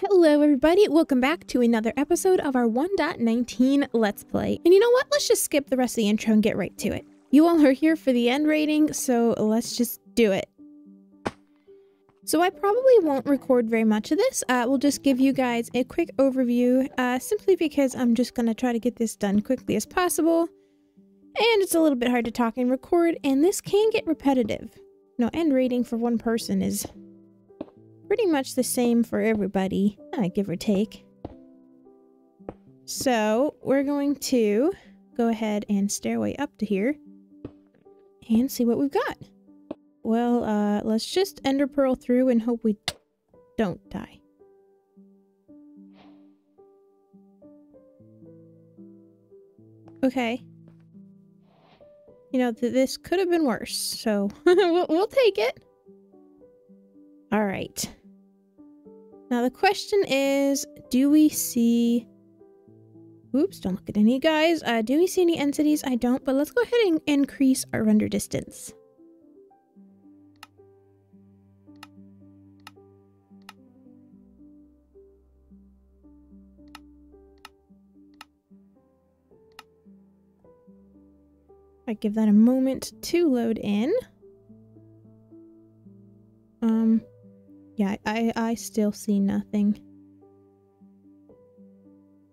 Hello everybody, welcome back to another episode of our 1.19 Let's Play. And you know what, let's just skip the rest of the intro and get right to it. You all are here for the end raiding, so let's just do it. So I probably won't record very much of this, uh, we'll just give you guys a quick overview, uh, simply because I'm just going to try to get this done quickly as possible. And it's a little bit hard to talk and record, and this can get repetitive. No, end raiding for one person is pretty much the same for everybody, uh, give or take. So we're going to go ahead and stairway up to here and see what we've got. Well, uh, let's just ender pearl through and hope we don't die. Okay. You know, th this could have been worse, so we'll, we'll take it. All right. Now the question is, do we see... Oops, don't look at any guys. Uh, do we see any entities? I don't, but let's go ahead and increase our render distance. I give that a moment to load in. Um, yeah, I, I still see nothing.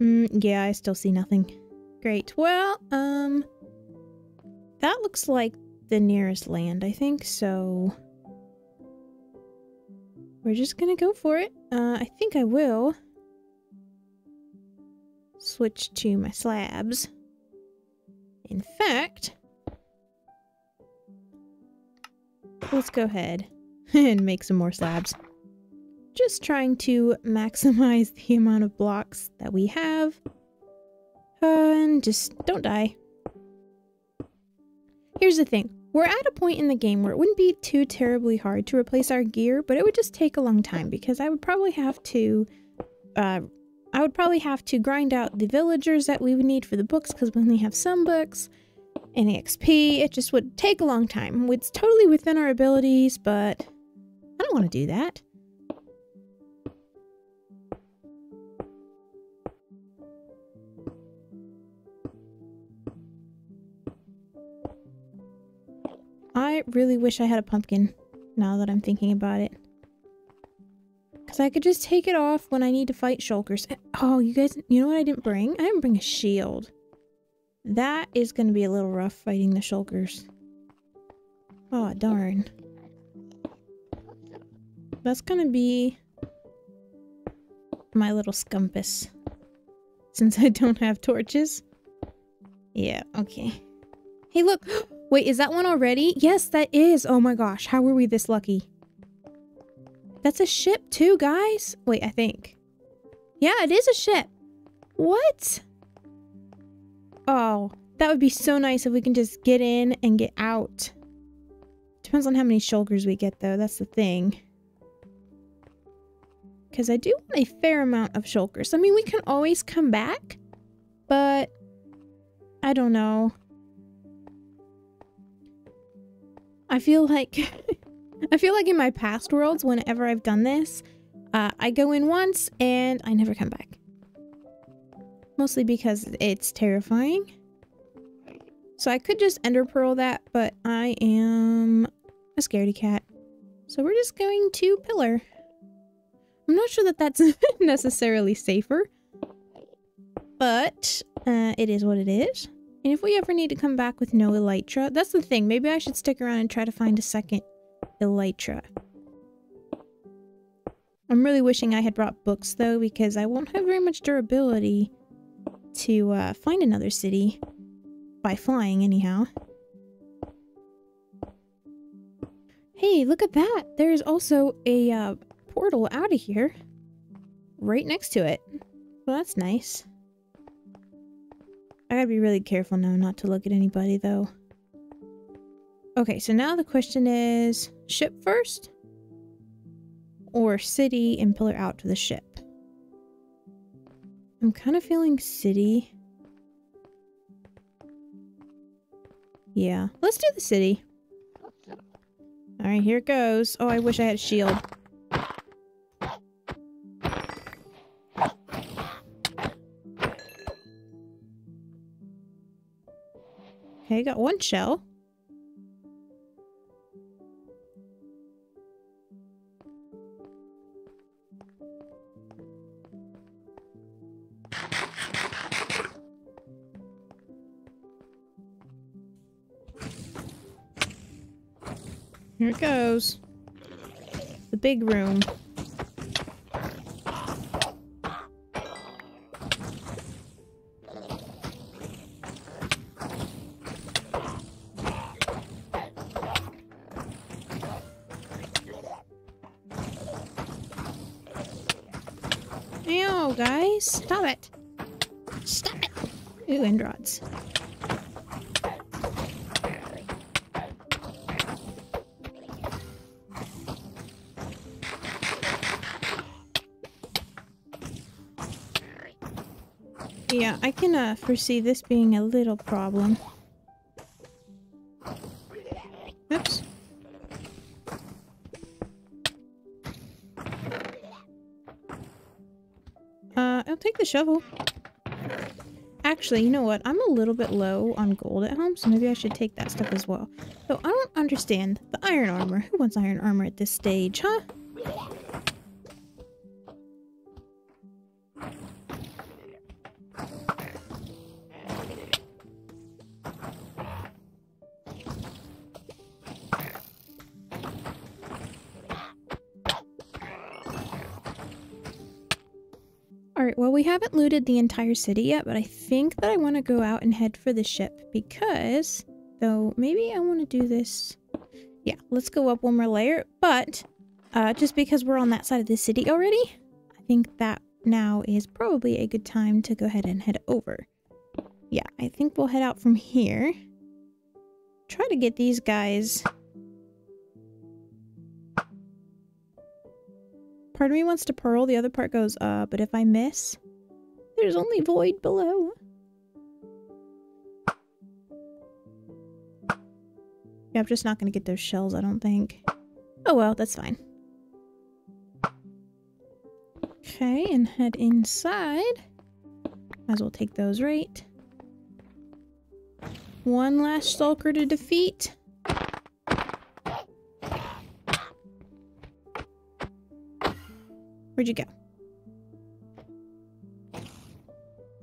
Mm, yeah, I still see nothing. Great. Well, um, that looks like the nearest land, I think, so we're just gonna go for it. Uh, I think I will switch to my slabs. In fact, let's go ahead and make some more slabs. Just trying to maximize the amount of blocks that we have. Uh, and just don't die. Here's the thing. We're at a point in the game where it wouldn't be too terribly hard to replace our gear, but it would just take a long time because I would probably have to, uh, I would probably have to grind out the villagers that we would need for the books because we only have some books and XP. It just would take a long time. It's totally within our abilities, but I don't want to do that. I really wish I had a pumpkin, now that I'm thinking about it. Because I could just take it off when I need to fight shulkers. Eh, oh, you guys, you know what I didn't bring? I didn't bring a shield. That is going to be a little rough fighting the shulkers. Oh, darn. That's going to be my little scumpus. Since I don't have torches. Yeah, okay. Hey, look! Wait, is that one already? Yes, that is. Oh my gosh, how were we this lucky? That's a ship too, guys. Wait, I think. Yeah, it is a ship. What? Oh, that would be so nice if we can just get in and get out. Depends on how many shulkers we get, though. That's the thing. Because I do want a fair amount of shulkers. I mean, we can always come back, but I don't know. I feel like I feel like in my past worlds, whenever I've done this, uh, I go in once and I never come back. Mostly because it's terrifying. So I could just ender pearl that, but I am a scaredy cat. So we're just going to pillar. I'm not sure that that's necessarily safer, but uh, it is what it is. And if we ever need to come back with no elytra, that's the thing. Maybe I should stick around and try to find a second elytra. I'm really wishing I had brought books though, because I won't have very much durability to uh, find another city. By flying, anyhow. Hey, look at that! There's also a uh, portal out of here. Right next to it. Well, that's nice. I gotta be really careful now not to look at anybody, though. Okay, so now the question is, ship first? Or city and pillar out to the ship? I'm kind of feeling city. Yeah, let's do the city. Alright, here it goes. Oh, I wish I had shield. Okay, got one shell. Here it goes. The big room. Stop it. Stop it. Ooh, end rods. Yeah, I can uh, foresee this being a little problem. The shovel. Actually, you know what? I'm a little bit low on gold at home, so maybe I should take that stuff as well. Though I don't understand the iron armor. Who wants iron armor at this stage, huh? Well we haven't looted the entire city yet, but I think that I want to go out and head for the ship because, though maybe I want to do this. Yeah, let's go up one more layer, but uh, just because we're on that side of the city already, I think that now is probably a good time to go ahead and head over. Yeah, I think we'll head out from here. Try to get these guys Part of me wants to pearl, the other part goes, uh, but if I miss, there's only void below. Yeah, I'm just not gonna get those shells, I don't think. Oh well, that's fine. Okay, and head inside. Might as well take those right. One last stalker to defeat. Where'd you go?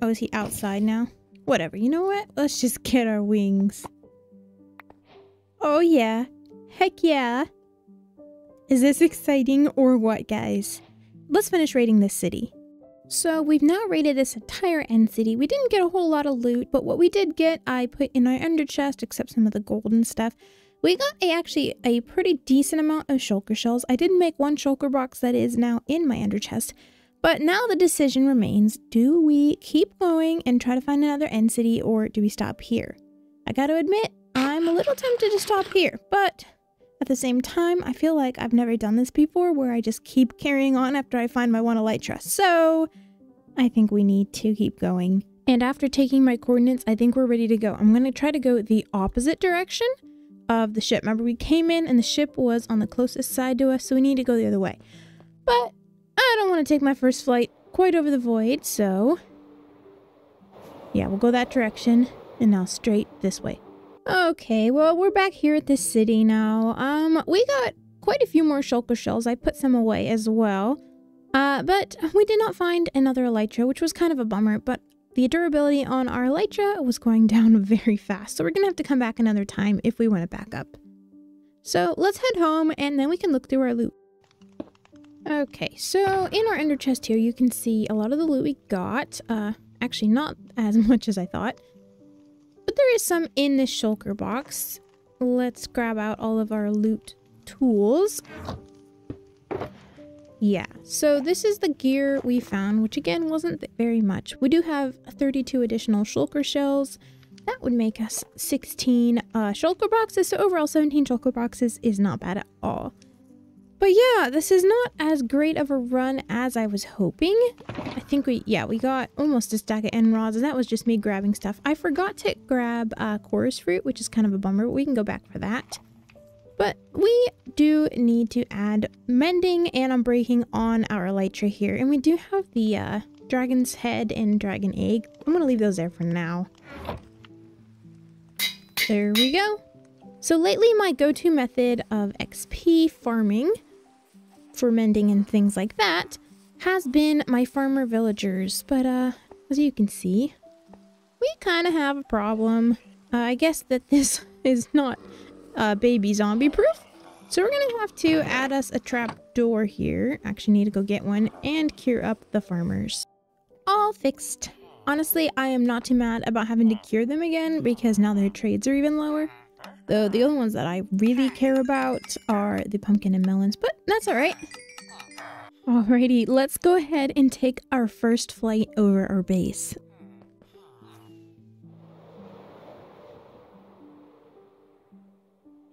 Oh, is he outside now? Whatever, you know what? Let's just get our wings. Oh yeah. Heck yeah. Is this exciting or what, guys? Let's finish raiding this city. So we've now raided this entire end city. We didn't get a whole lot of loot, but what we did get, I put in our ender chest, except some of the gold and stuff. We got a, actually a pretty decent amount of shulker shells. I did make one shulker box that is now in my ender chest. But now the decision remains, do we keep going and try to find another end city or do we stop here? I gotta admit, I'm a little tempted to stop here, but at the same time, I feel like I've never done this before where I just keep carrying on after I find my one elytra. So I think we need to keep going. And after taking my coordinates, I think we're ready to go. I'm to try to go the opposite direction of the ship. Remember, we came in and the ship was on the closest side to us, so we need to go the other way. But I don't want to take my first flight quite over the void, so yeah, we'll go that direction and now straight this way. Okay, well, we're back here at this city now. Um, we got quite a few more shulker shells. I put some away as well. Uh, but we did not find another elytra, which was kind of a bummer, but the durability on our elytra was going down very fast, so we're gonna have to come back another time if we want to back up. So let's head home and then we can look through our loot. Okay, so in our ender chest here, you can see a lot of the loot we got. Uh, actually not as much as I thought. But there is some in this shulker box. Let's grab out all of our loot tools. Yeah, so this is the gear we found, which again wasn't very much. We do have 32 additional shulker shells. That would make us 16 uh, shulker boxes, so overall 17 shulker boxes is not bad at all. But yeah, this is not as great of a run as I was hoping. I think we, yeah, we got almost a stack of end rods, and that was just me grabbing stuff. I forgot to grab uh, chorus fruit, which is kind of a bummer, but we can go back for that. But we do need to add mending and unbreaking on our elytra here. And we do have the uh, dragon's head and dragon egg. I'm going to leave those there for now. There we go. So lately my go-to method of XP farming for mending and things like that has been my farmer villagers. But uh, as you can see, we kind of have a problem. Uh, I guess that this is not uh, baby zombie proof. So we're gonna have to add us a trap door here. Actually need to go get one and cure up the farmers. All fixed. Honestly, I am not too mad about having to cure them again because now their trades are even lower. Though the only ones that I really care about are the pumpkin and melons, but that's alright. Alrighty, let's go ahead and take our first flight over our base.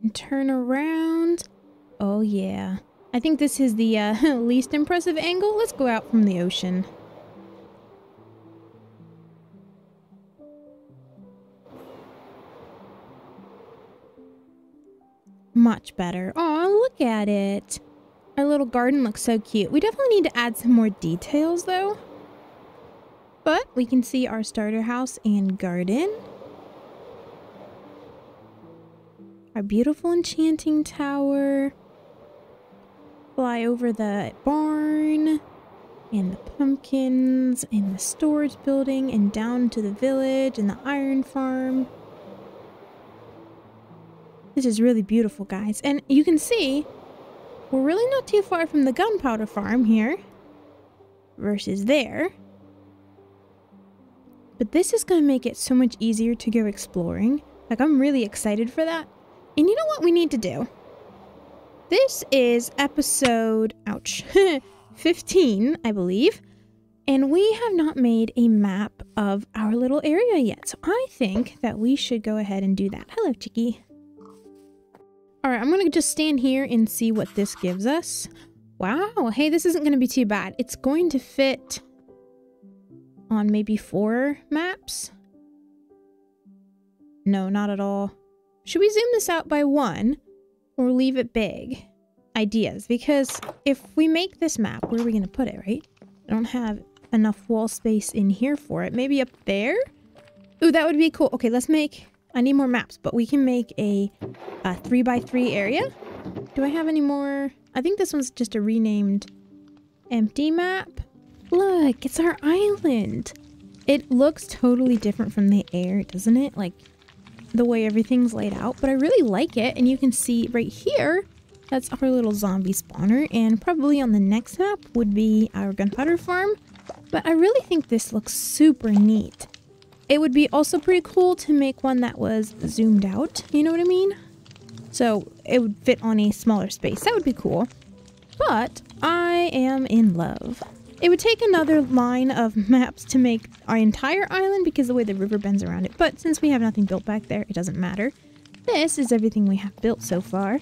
And turn around. Oh yeah. I think this is the uh, least impressive angle. Let's go out from the ocean. Much better. Oh, look at it. Our little garden looks so cute. We definitely need to add some more details though. But we can see our starter house and garden. Our beautiful enchanting tower. Fly over the barn and the pumpkins and the storage building and down to the village and the iron farm. This is really beautiful, guys. And you can see we're really not too far from the gunpowder farm here versus there. But this is going to make it so much easier to go exploring. Like, I'm really excited for that. And you know what we need to do? This is episode, ouch, 15, I believe. And we have not made a map of our little area yet. So I think that we should go ahead and do that. Hello, Chicky. Alright, I'm gonna just stand here and see what this gives us. Wow, hey, this isn't gonna be too bad. It's going to fit on maybe four maps. No, not at all. Should we zoom this out by one or leave it big? Ideas, because if we make this map, where are we gonna put it, right? I don't have enough wall space in here for it. Maybe up there? Ooh, that would be cool. Okay, let's make I need more maps, but we can make a, a three by three area. Do I have any more? I think this one's just a renamed empty map. Look, it's our island. It looks totally different from the air, doesn't it? Like the way everything's laid out, but I really like it. And you can see right here, that's our little zombie spawner. And probably on the next map would be our gunpowder farm. But I really think this looks super neat. It would be also pretty cool to make one that was zoomed out, you know what I mean? So it would fit on a smaller space. That would be cool. But I am in love. It would take another line of maps to make our entire island because the way the river bends around it. But since we have nothing built back there, it doesn't matter. This is everything we have built so far.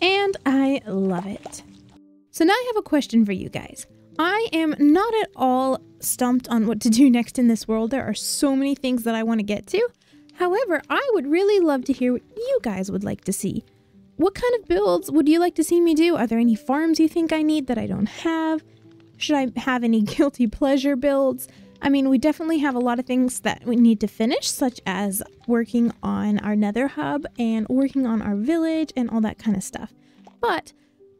And I love it. So now I have a question for you guys. I am not at all stumped on what to do next in this world. There are so many things that I want to get to. However, I would really love to hear what you guys would like to see. What kind of builds would you like to see me do? Are there any farms you think I need that I don't have? Should I have any guilty pleasure builds? I mean, we definitely have a lot of things that we need to finish, such as working on our nether hub and working on our village and all that kind of stuff. But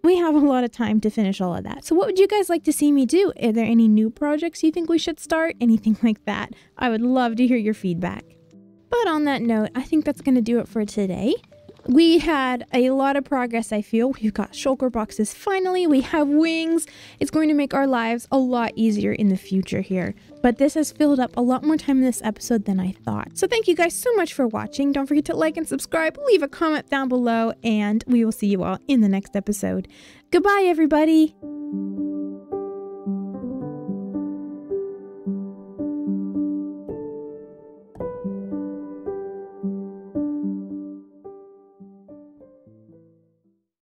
we have a lot of time to finish all of that. So what would you guys like to see me do? Are there any new projects you think we should start? Anything like that? I would love to hear your feedback. But on that note, I think that's going to do it for today. We had a lot of progress, I feel. We've got shulker boxes finally. We have wings. It's going to make our lives a lot easier in the future here. But this has filled up a lot more time in this episode than I thought. So thank you guys so much for watching. Don't forget to like and subscribe, leave a comment down below, and we will see you all in the next episode. Goodbye, everybody.